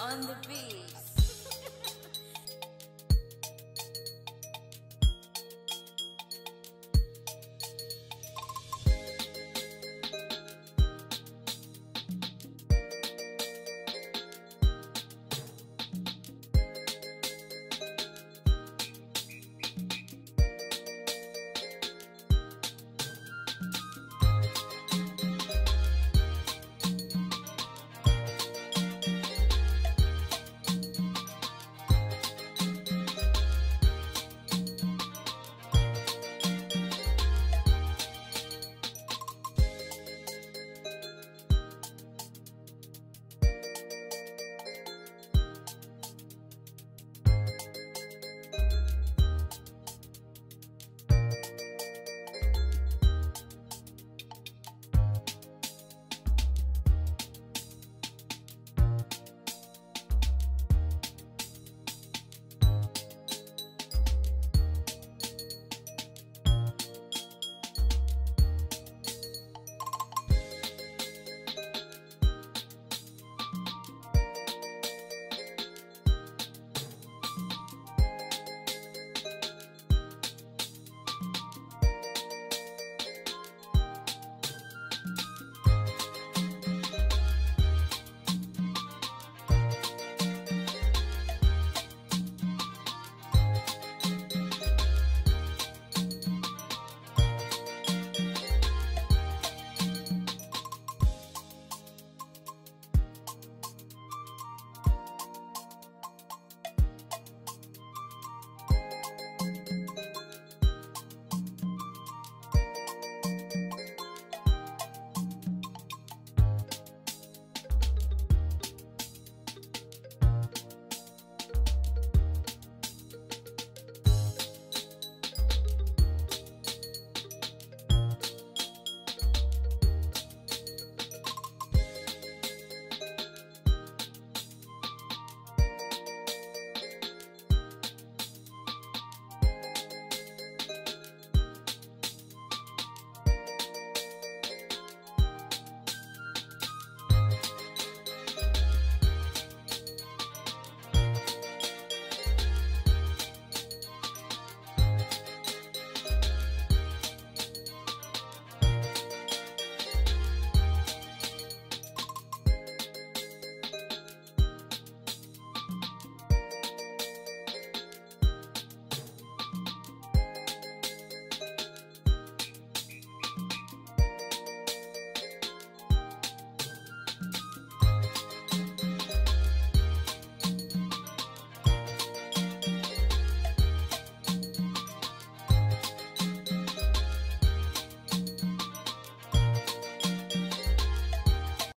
On the beach.